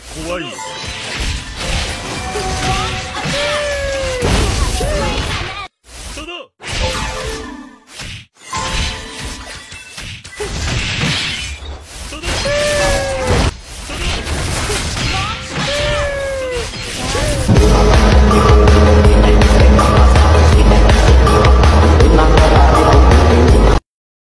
怖い